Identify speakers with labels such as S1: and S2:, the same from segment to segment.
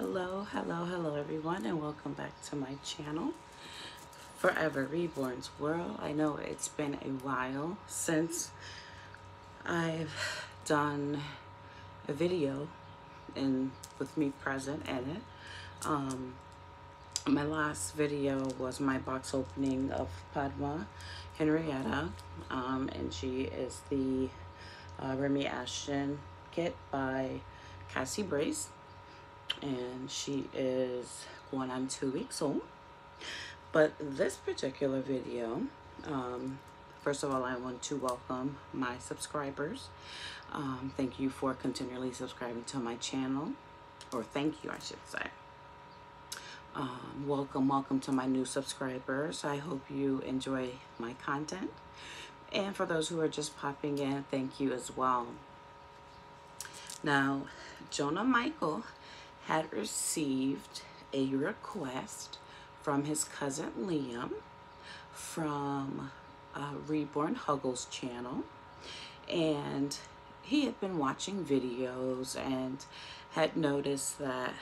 S1: hello, hello, hello everyone and welcome back to my channel Forever Reborn's World. I know it's been a while since I've done a video and with me present in it. Um, my last video was my box opening of Padma Henrietta um, and she is the uh, Remy Ashton kit by Cassie Brace and she is going on two weeks old. But this particular video, um, first of all, I want to welcome my subscribers. Um, thank you for continually subscribing to my channel, or thank you, I should say. Um, welcome, welcome to my new subscribers. I hope you enjoy my content. And for those who are just popping in, thank you as well. Now, Jonah Michael had received a request from his cousin Liam from uh, Reborn Huggles channel and he had been watching videos and had noticed that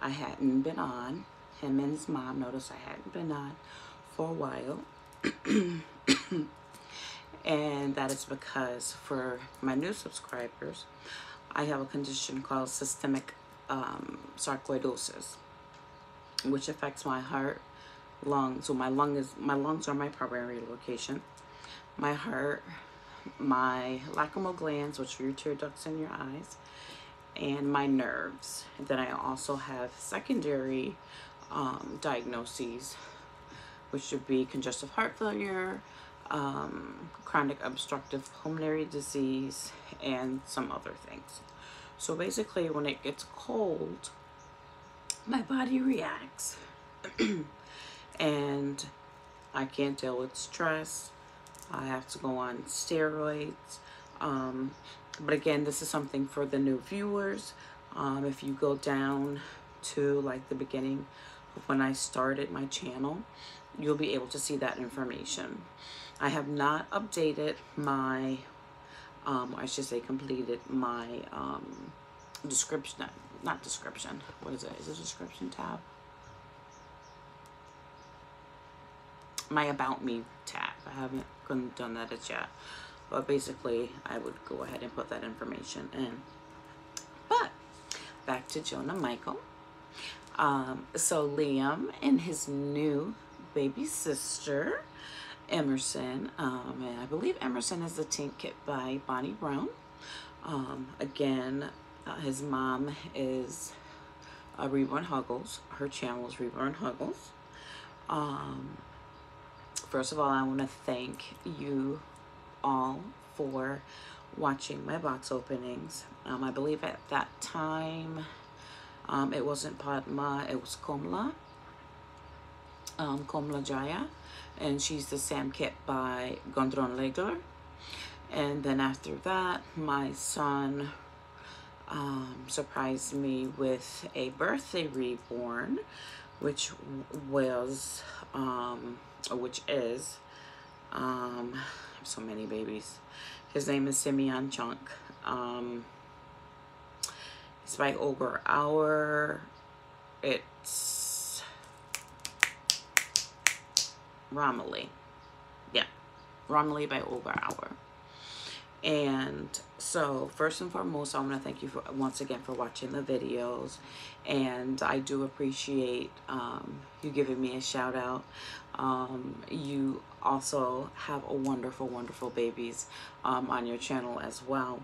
S1: I hadn't been on. Him and his mom noticed I hadn't been on for a while. and that is because for my new subscribers, I have a condition called systemic um, sarcoidosis, which affects my heart, lungs. So my lung is my lungs are my primary location. My heart, my lacrimal glands, which are your tear ducts in your eyes, and my nerves. And then I also have secondary um, diagnoses, which would be congestive heart failure, um, chronic obstructive pulmonary disease, and some other things. So basically when it gets cold, my body reacts and I can't deal with stress. I have to go on steroids. Um, but again, this is something for the new viewers. Um, if you go down to like the beginning of when I started my channel, you'll be able to see that information. I have not updated my um, I should say completed my um, description, not description, what is it? Is it description tab? My about me tab. I haven't done that as yet. But basically, I would go ahead and put that information in. But back to Jonah Michael. Um, so Liam and his new baby sister Emerson. Um, and I believe Emerson is a Tink Kit by Bonnie Brown. Um, again, uh, his mom is uh, Reborn Huggles. Her channel is Reborn Huggles. Um, first of all, I want to thank you all for watching my box openings. Um, I believe at that time, um, it wasn't Padma, it was Komla. Um, Komla Jaya and she's the Sam Kit by Gudrun Legler. And then after that, my son um, surprised me with a birthday reborn, which was, um, which is, um, so many babies. His name is Simeon Chunk. Um, it's by Olga Auer. It's Romilly. Yeah, Romilly by Olga Auer. And so first and foremost, I want to thank you for once again for watching the videos. And I do appreciate um, you giving me a shout out. Um, you also have a wonderful, wonderful babies um, on your channel as well.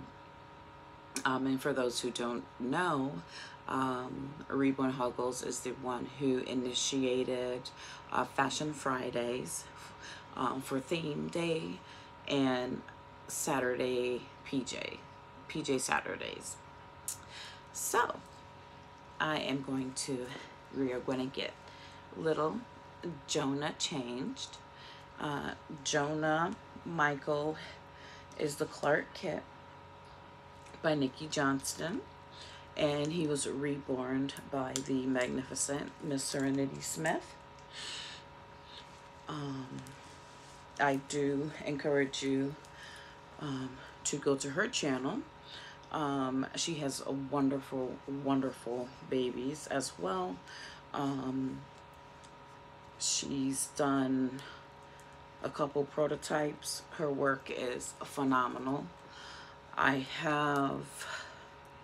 S1: Um, and for those who don't know, um, Reborn Huggles is the one who initiated uh, Fashion Fridays um, for theme day and Saturday PJ, PJ Saturdays. So I am going to, we are going to get little Jonah changed. Uh, Jonah Michael is the Clark Kit by Nikki Johnston and he was reborn by the magnificent Miss Serenity Smith. Um, I do encourage you um, to go to her channel. Um, she has a wonderful, wonderful babies as well. Um, she's done a couple prototypes. Her work is phenomenal. I have,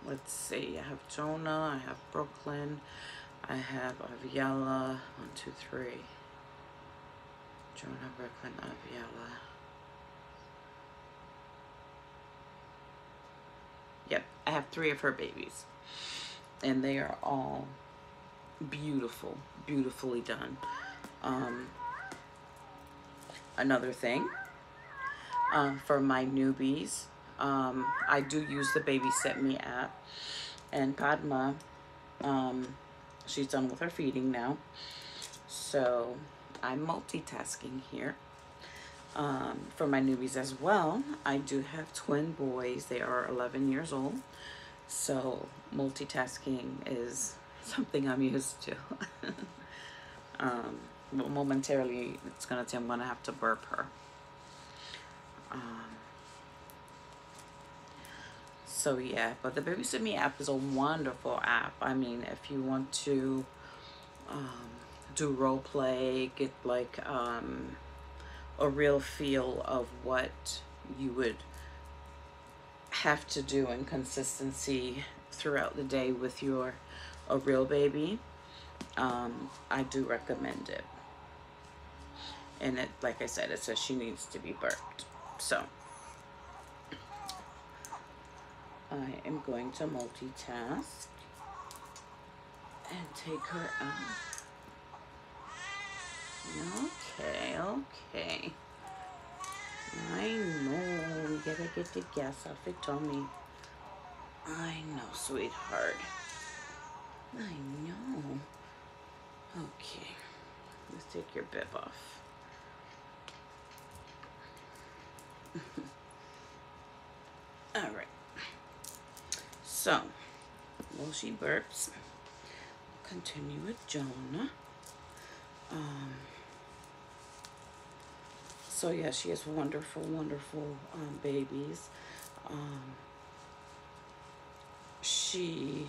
S1: let's see, I have Jonah, I have Brooklyn, I have Aviella, one, two, three. Jonah, Brooklyn, Aviella. Yep, I have three of her babies. And they are all beautiful, beautifully done. Um, another thing uh, for my newbies, um, I do use the Babysit Me app. And Padma, um, she's done with her feeding now. So I'm multitasking here. Um, for my newbies as well, I do have twin boys. They are 11 years old. So multitasking is something I'm used to. um, momentarily, it's going to, I'm going to have to burp her. Um, so yeah, but the Babysit Me app is a wonderful app. I mean, if you want to um, do role play, get like um, a real feel of what you would have to do in consistency throughout the day with your a real baby, um, I do recommend it. And it, like I said, it says she needs to be burped. So, I am going to multitask and take her out. Okay, okay. I know. You gotta get the gas off your tummy. I know, sweetheart. I know. Okay. Let's take your bib off. All right. So, while she burps, continue with Jonah. Um, so yeah, she has wonderful, wonderful um, babies. Um, she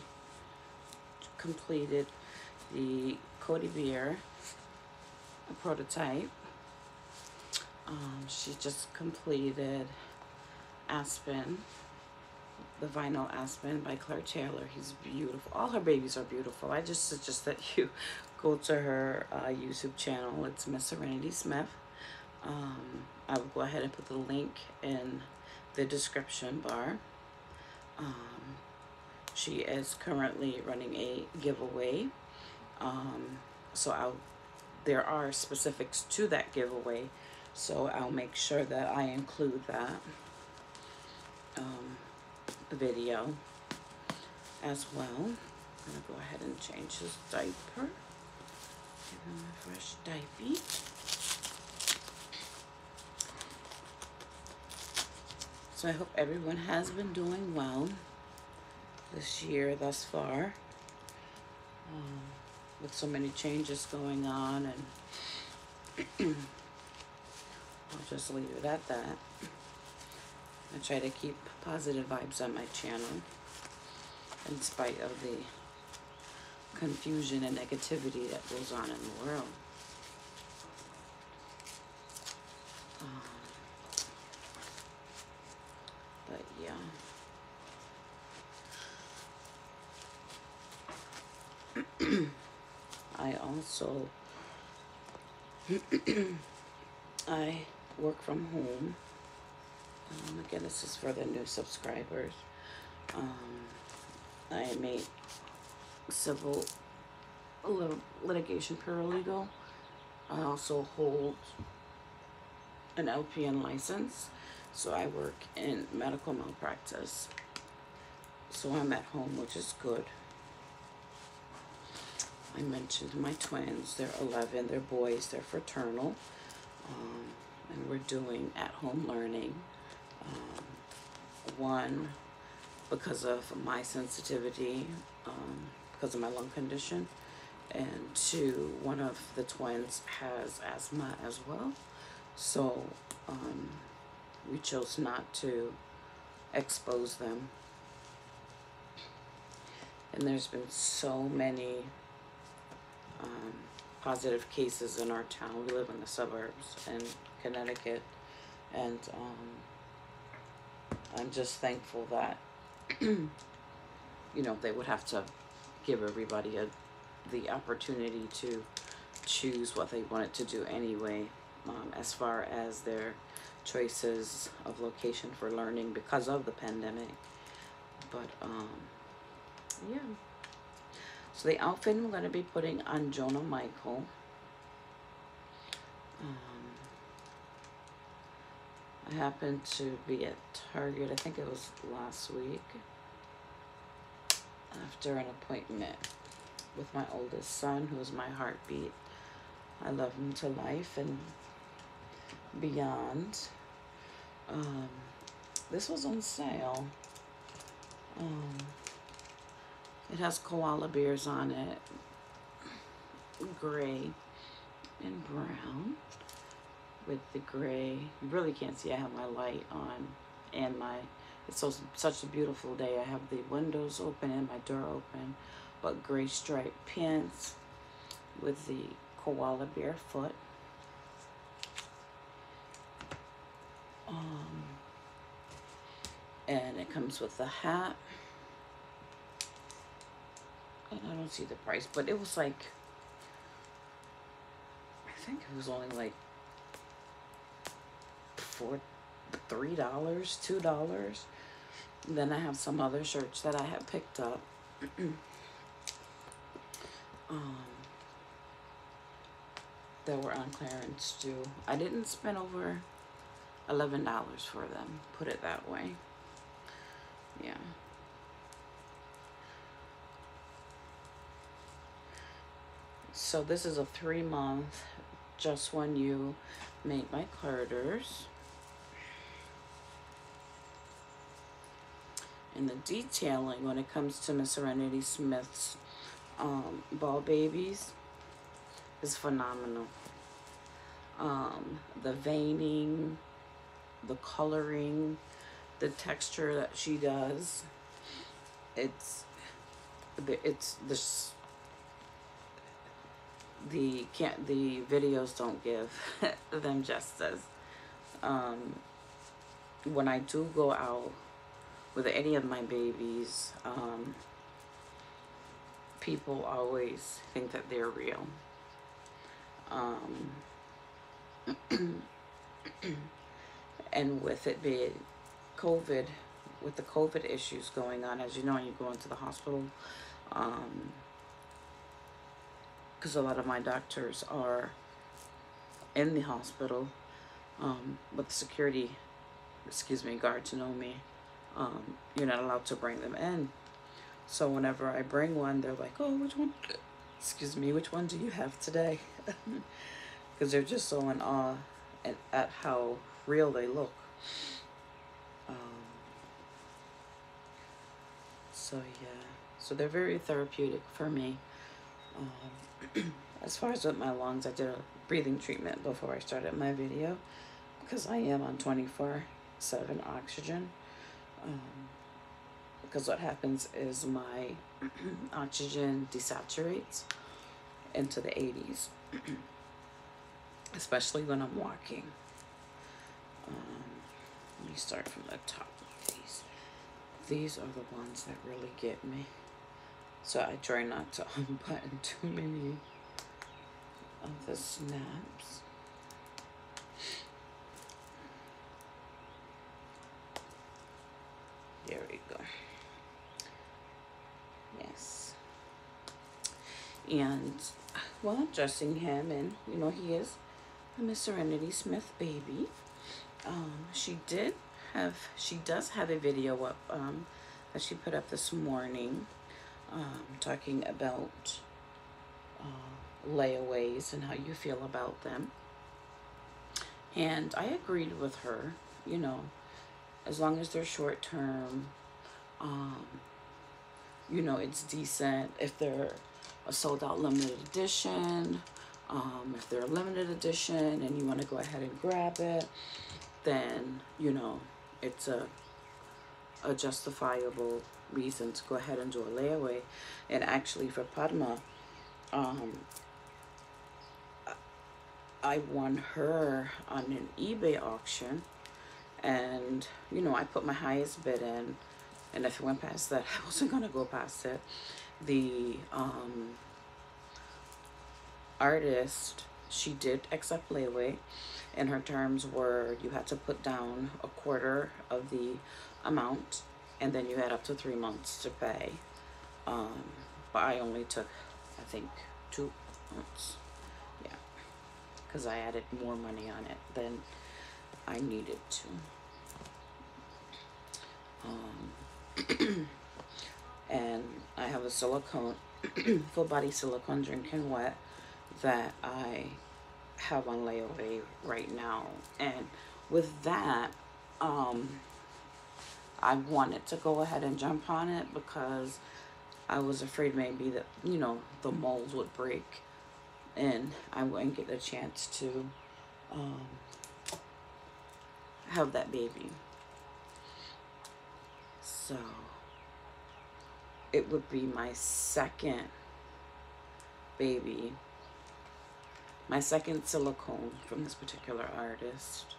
S1: completed the Cody Beer prototype. Um, she just completed Aspen, the vinyl Aspen by Claire Taylor. He's beautiful. All her babies are beautiful. I just suggest that you go to her uh, YouTube channel. It's Miss Serenity Smith. Um, I will go ahead and put the link in the description bar. Um, she is currently running a giveaway. Um, so I'll, there are specifics to that giveaway. So I'll make sure that I include that um, video as well. I'm gonna go ahead and change his diaper. Give him a fresh diaper. So I hope everyone has been doing well this year thus far. Um, with so many changes going on and I'll just leave it at that. I try to keep positive vibes on my channel in spite of the confusion and negativity that goes on in the world. Um, but yeah. I also I work from home. Um, again, this is for the new subscribers. Um, I make civil litigation paralegal. I also hold an LPN license, so I work in medical malpractice. So I'm at home, which is good. I mentioned my twins. They're 11. They're boys. They're fraternal. Um, and we're doing at-home learning. One, because of my sensitivity, um, because of my lung condition. And two, one of the twins has asthma as well. So um, we chose not to expose them and there's been so many um, positive cases in our town. We live in the suburbs in Connecticut, and um, I'm just thankful that you know they would have to give everybody a the opportunity to choose what they wanted to do anyway, um, as far as their choices of location for learning because of the pandemic. But um, yeah. So the outfit I'm going to be putting on Jonah Michael. Um, I happened to be at Target, I think it was last week, after an appointment with my oldest son, who is my heartbeat. I love him to life and beyond. Um, this was on sale. Um, it has koala bears on it, gray and brown with the gray. You really can't see I have my light on and my, it's so, such a beautiful day. I have the windows open and my door open, but gray striped pants with the koala bear foot. Um, and it comes with the hat and I don't see the price, but it was like, I think it was only like four, three dollars, two dollars. Then I have some other shirts that I have picked up. um, that were on clearance too. I didn't spend over eleven dollars for them. Put it that way. Yeah. So this is a three month, just when you make my Carters. And the detailing when it comes to Miss Serenity Smith's um, ball babies is phenomenal. Um, the veining, the coloring, the texture that she does, it's it's this the can't the videos don't give them justice. Um, when I do go out with any of my babies, um, people always think that they're real. Um, and with it being COVID, with the COVID issues going on, as you know, you go into the hospital, um, because a lot of my doctors are in the hospital um, with security, excuse me, guards know me. Um, you're not allowed to bring them in. So whenever I bring one, they're like, oh, which one, excuse me, which one do you have today? Because they're just so in awe at, at how real they look. Um, so yeah, so they're very therapeutic for me. Um, as far as with my lungs, I did a breathing treatment before I started my video because I am on 24 7 oxygen. Um, because what happens is my oxygen desaturates into the 80s, especially when I'm walking. Um, let me start from the top of these. These are the ones that really get me. So I try not to unbutton too many of the snaps. There we go. Yes. And while dressing him, and you know, he is a Miss Serenity Smith baby. Um, she did have, she does have a video up um, that she put up this morning um, talking about uh, layaways and how you feel about them. And I agreed with her, you know, as long as they're short term, um, you know, it's decent. If they're a sold out limited edition, um, if they're a limited edition and you want to go ahead and grab it, then, you know, it's a a justifiable reason to go ahead and do a layaway. And actually, for Padma, um, I won her on an eBay auction, and you know, I put my highest bid in, and if it went past that, I wasn't gonna go past it. The um, artist, she did accept layaway, and her terms were you had to put down a quarter of the amount, and then you had up to three months to pay. Um, but I only took, I think, two months. Yeah, because I added more money on it than I needed to. Um, and I have a silicone, full body silicone drinking wet that I have on layaway right now. And with that, um, I wanted to go ahead and jump on it because I was afraid maybe that, you know, the mold would break and I wouldn't get a chance to um, have that baby. So it would be my second baby, my second silicone from this particular artist.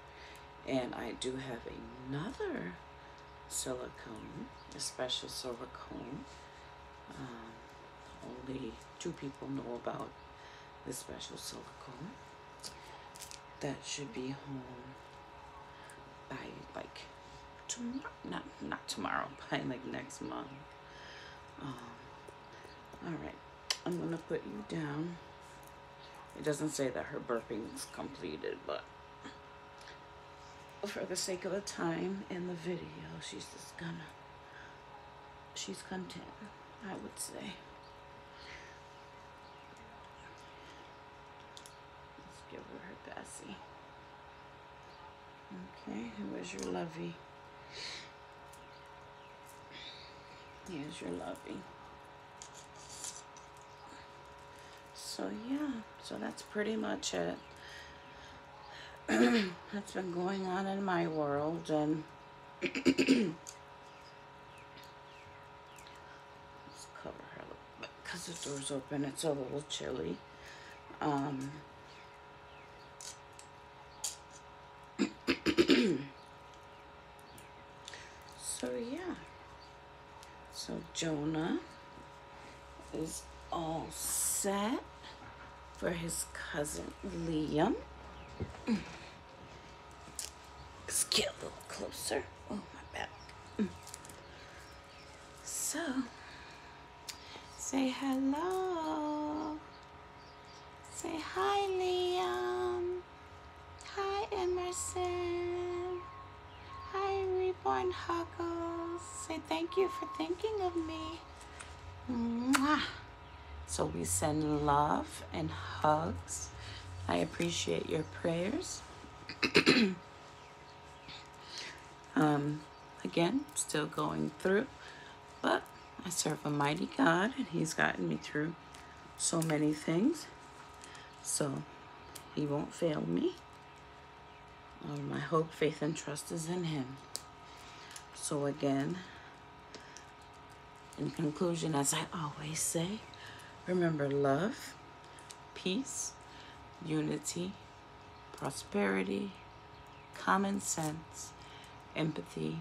S1: And I do have another silicone, a special silicone. Um, only two people know about this special silicone. That should be home like tomorrow, not not tomorrow, by like next month. Um, all right, I'm gonna put you down. It doesn't say that her burping is completed, but for the sake of the time in the video, she's just gonna, she's content, I would say. Let's give her her Bessie. Okay, where's your lovey? Here's your lovey. So yeah, so that's pretty much it. that's been going on in my world and because the door's open it's a little chilly um so yeah so Jonah is all set for his cousin Liam Let's get a little closer. Oh, my back. So, say hello. Say hi, Liam. Hi, Emerson. Hi, Reborn Huggles. Say thank you for thinking of me. Mwah. So we send love and hugs. I appreciate your prayers. um, again, still going through, but I serve a mighty God and He's gotten me through so many things. So He won't fail me. Um, my hope, faith, and trust is in Him. So, again, in conclusion, as I always say, remember love, peace, unity, prosperity, common sense, empathy,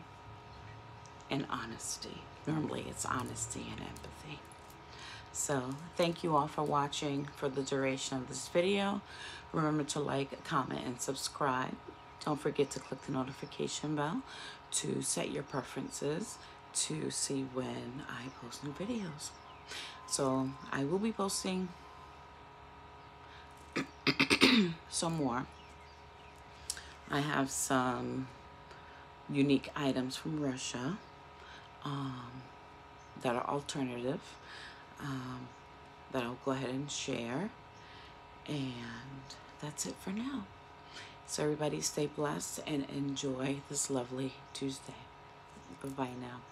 S1: and honesty. Normally it's honesty and empathy. So thank you all for watching for the duration of this video. Remember to like, comment, and subscribe. Don't forget to click the notification bell to set your preferences to see when I post new videos. So I will be posting some more. I have some unique items from Russia um, that are alternative um, that I'll go ahead and share. And that's it for now. So everybody stay blessed and enjoy this lovely Tuesday. Bye-bye now.